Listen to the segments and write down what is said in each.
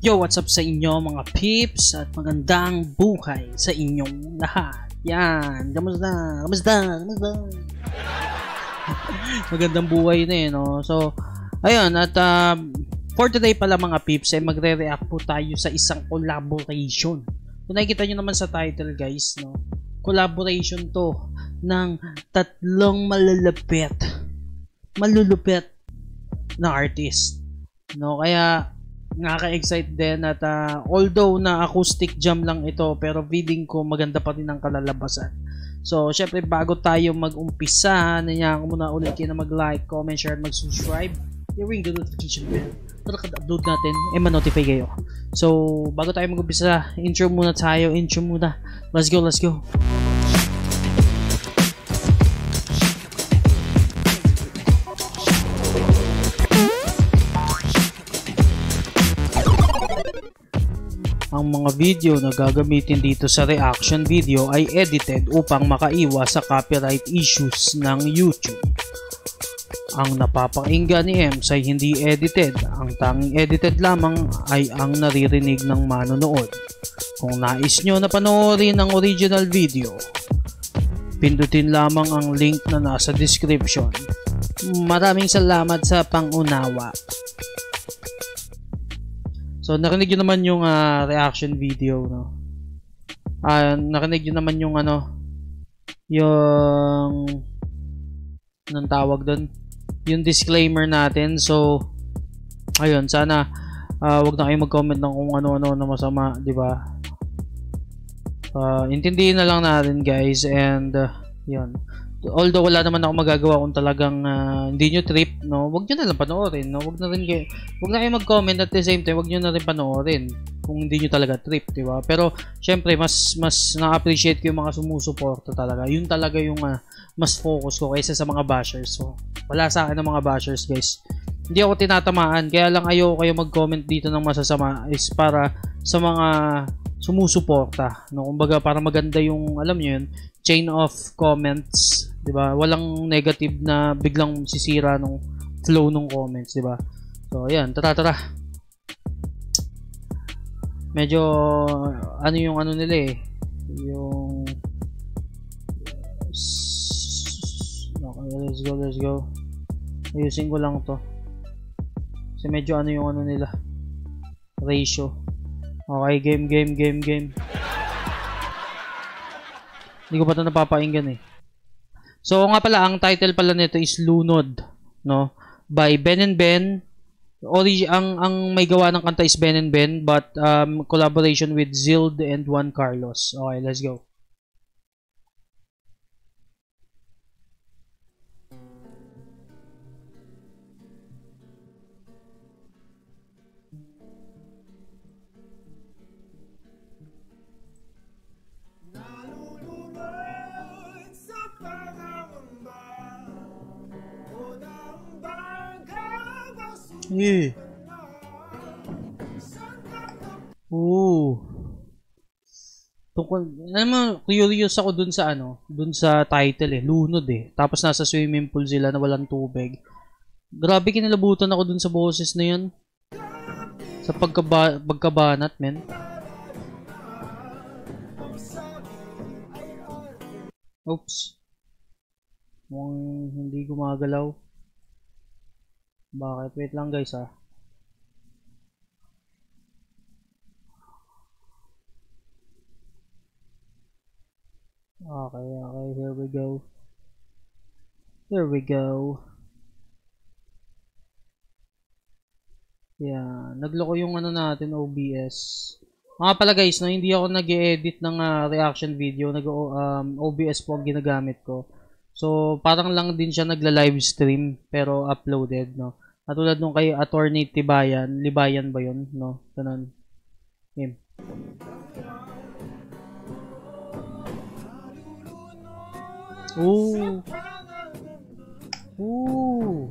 Yo, what's up sa inyo mga peeps at magandang buhay sa inyong lahat. Yan, kamusta? Kamusta? Kamusta? magandang buhay na eh, no? So, ayun, at um, for today pala mga peeps, ay magre-react po tayo sa isang collaboration. Kung nakikita nyo naman sa title guys, no? Collaboration to ng tatlong malalapit malulupit na artist. No, kaya nakaka-excite din at uh, although na acoustic jam lang ito pero feeling ko maganda pa rin ang kalalabasan. So, syempre bago tayo mag-umpisa, nangyayang muna ulit kayo na mag-like, comment, share, mag-subscribe. I-ring the notification bell para kada-upload natin, eh ma-notify kayo. So, bago tayo mag-umpisa, intro muna tayo, intro muna. Let's go, let's go. Ang mga video na gagamitin dito sa reaction video ay edited upang makaiwas sa copyright issues ng YouTube. Ang napapakinggan ni Ems ay hindi edited. Ang tanging edited lamang ay ang naririnig ng manonood. Kung nais nyo na panoorin ang original video, pindutin lamang ang link na nasa description. Maraming salamat sa pangunawa. So, narinig nyo naman yung uh, reaction video, no? Uh, narinig nyo naman yung ano, yung, anong tawag doon? Yung disclaimer natin. So, ayun, sana, uh, wag na kayo mag-comment ng kung ano-ano na masama, di ba? Uh, intindihin na lang natin, guys, and, uh, yun although wala naman ako magagawa kung talagang uh, hindi nyo trip, no, wag nyo na lang panoorin, no? Wag na rin kayo, wag na kayo mag-comment at the same time, wag nyo na rin panoorin kung hindi nyo talaga trip, di ba? Pero, syempre, mas, mas na-appreciate ko yung mga sumusuporta talaga. Yun talaga yung uh, mas focus ko kaysa sa mga bashers. So, wala sa akin ng mga bashers, guys. Hindi ako tinatamaan, kaya lang ayoko kayo mag-comment dito ng masasama is para sa mga sumusuporta. No? Kumbaga, para maganda yung, alam nyo yun, chain of comments 'di ba? Walang negative na biglang sisira nung flow ng comments, 'di ba? So, ayan, tara tara. Medyo ano yung ano nila eh, yung Okay, let's go, let's go. Ayusin ko lang 'to. Kasi medyo ano yung ano nila ratio. Okay, game, game, game, game. Hindi ko pa ito napapainggan eh. So nga pala ang title pala nito is Lunod, no? By Ben and Ben. Origi ang ang may gawa ng kanta is Ben and Ben but um, collaboration with Zild and Juan Carlos. Okay, let's go. Eh. Oo. Tungkol, alam mo, curious ako dun sa ano, dun sa title eh, lunod eh. Tapos nasa swimming pool sila na walang tubig. Grabe kinilabutan ako dun sa boses na yun. Sa pagkaba, pagkabanat, men. Oops. Mukhang hindi gumagalaw. Bakit? Wait lang guys ah. Okay, okay, here we go. Here we go. Yeah, nagloko yung ano natin OBS. Mga pala guys, no, hindi ako nag-edit ng uh, reaction video, nag um, OBS po ang ginagamit ko. So, parang lang din siya nagla-live stream pero uploaded, no. Katulad nung kay Attorney Tibayan, Libayan ba 'yon, no? Ganun. Game. Ooh. Ooh.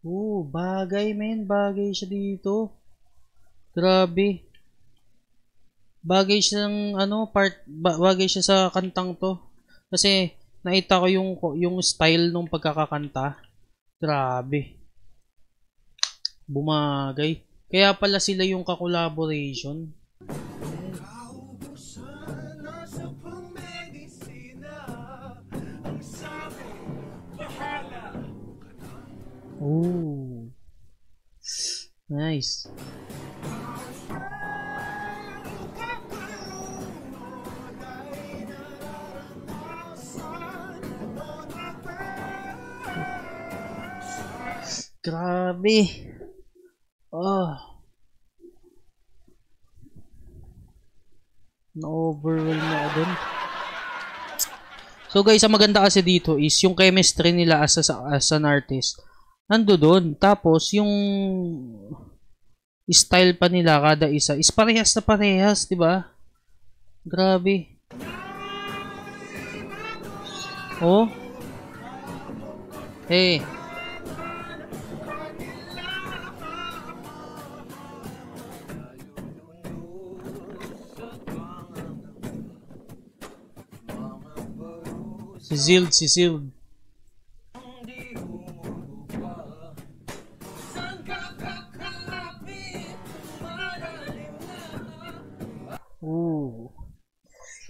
Ooh, bagay men, bagay siya dito. Grabe bagay siyang ano part bagay siya sa kantang to kasi nakita ko yung yung style nung pagkakakanta grabe bumagay. Kaya pala sila yung ka-collaboration. Oh. Nice. Grabe. Oh. Na-overwhelm ako dun. So guys, ang maganda kasi dito is yung chemistry nila as, a, as an artist. Nando doon. Tapos yung style pa nila kada isa is parehas na parehas, 'di ba? Grabe. Oh. Hey. Si Zild, si Zild. Ooh.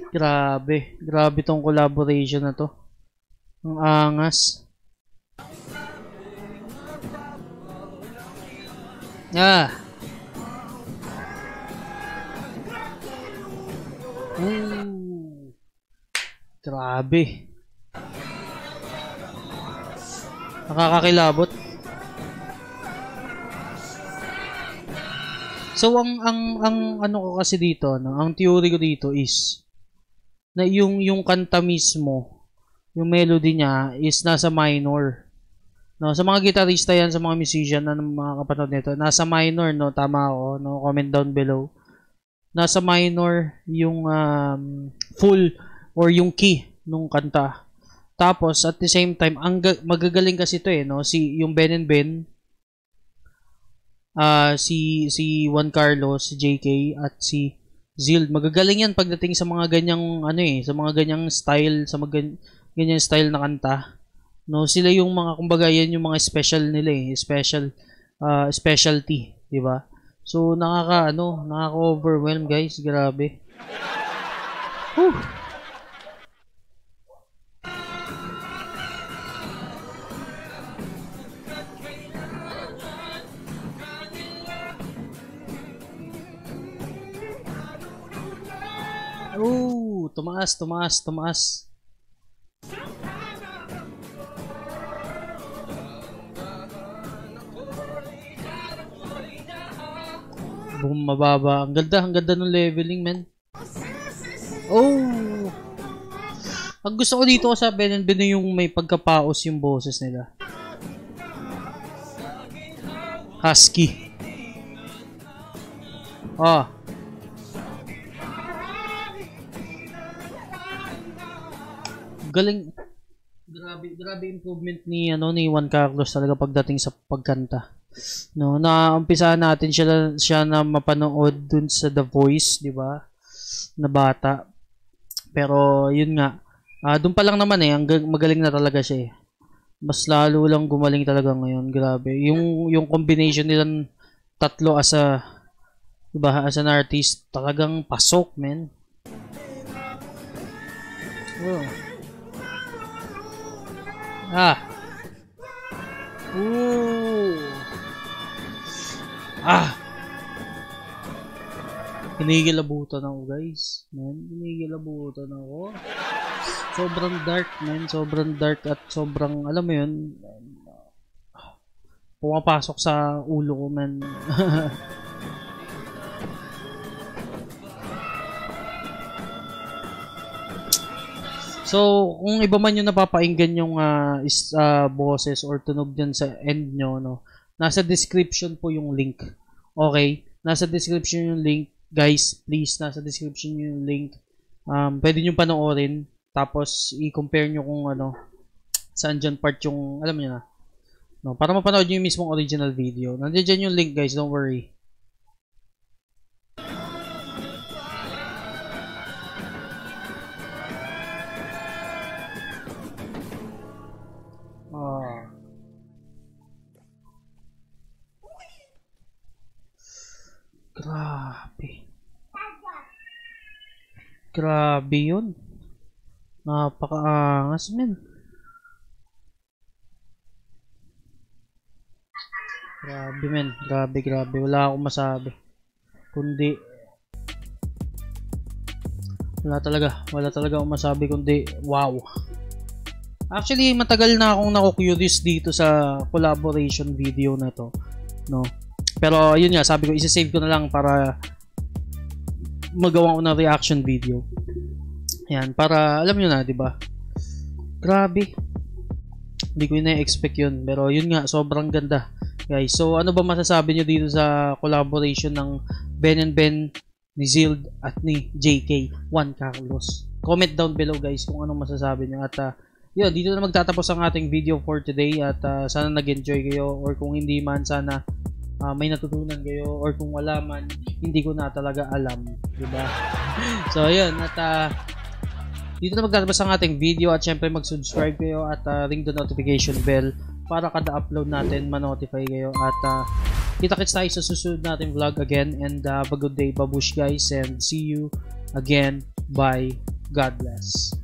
Grabe. Grabe tong collaboration na to. Ang angas. Ah. Ooh. Grabe. Nakakakilabot. So ang ang ang ano ko kasi dito, no, ang theory ko dito is na yung yung kanta mismo, yung melody niya is nasa minor. No, sa mga gitarista yan, sa mga musician na mga kapatid nito, nasa minor, no, tama ako, no, comment down below. Nasa minor yung um, full or yung key nung kanta. Tapos at the same time, ang magagaling kasi ito eh, no, si yung Ben and Ben uh, si si Juan Carlos, si JK at si Zild. Magagaling yan pagdating sa mga ganyang ano eh, sa mga ganyang style, sa mga ganyang style na kanta. No, sila yung mga kumbaga yan yung mga special nila eh, special uh, specialty, 'di ba? So nakaka ano, nakaka-overwhelm guys, grabe. Whew. Tumaas, tumaas, tumaas. Bumababa. Ang ganda, ang ganda ng leveling, man. Oh! Ang gusto ko dito sa Ben and yung may pagkapaos yung boses nila. Husky. Ah. Galing grabe grabe improvement ni ano ni Juan Carlos talaga pagdating sa pagkanta. No, na umpisa natin siya siya na mapanood dun sa The Voice, 'di ba? Na bata. Pero yun nga, uh, dun pa lang naman eh, ang magaling na talaga siya eh. Mas lalo lang gumaling talaga ngayon, grabe. Yung yung combination nilang tatlo as a 'di ba, as an artist, talagang pasok, men. Oh. Ah. Ooh. Ah. Kinikilabutan ako guys. Man, kinikilabutan ako. Sobrang dark man. Sobrang dark at sobrang, alam mo yun, pumapasok sa ulo ko man. So, kung iba man yung napapainggan yung uh, is, uh, boses or tunog dyan sa end nyo, no, nasa description po yung link. Okay? Nasa description yung link. Guys, please, nasa description yung link. Um, pwede nyo panoorin. Tapos, i-compare nyo kung ano, saan dyan part yung, alam nyo na. No, para mapanood nyo yung mismong original video. Nandiyan dyan yung link, guys. Don't worry. Grabe yun. Napakaangas, men. Grabe, men. Grabe, grabe. Wala akong masabi. Kundi, wala talaga. Wala talaga akong masabi kundi, wow. Actually, matagal na akong nako-curious dito sa collaboration video na to. No? Pero, yun nga, sabi ko, isa-save ko na lang para magawa ko ng reaction video. Yan, para alam nyo na, 'di ba? Grabe. Hindi ko na-expect 'yun, pero yun nga, sobrang ganda. Guys, so ano ba masasabi nyo dito sa collaboration ng Ben and Ben ni Zild at ni JK Juan Carlos? Comment down below guys kung anong masasabi nyo at uh, yun, dito na magtatapos ang ating video for today at uh, sana nag-enjoy kayo or kung hindi man sana uh, may natutunan kayo or kung wala man hindi ko na talaga alam, 'di ba? so ayun at uh, dito na magtatapos ang ating video at syempre mag-subscribe kayo at uh, ring the notification bell para kada upload natin ma-notify kayo at uh, kita-kits tayo sa susunod nating vlog again and uh, have a good day babush guys and see you again. Bye. God bless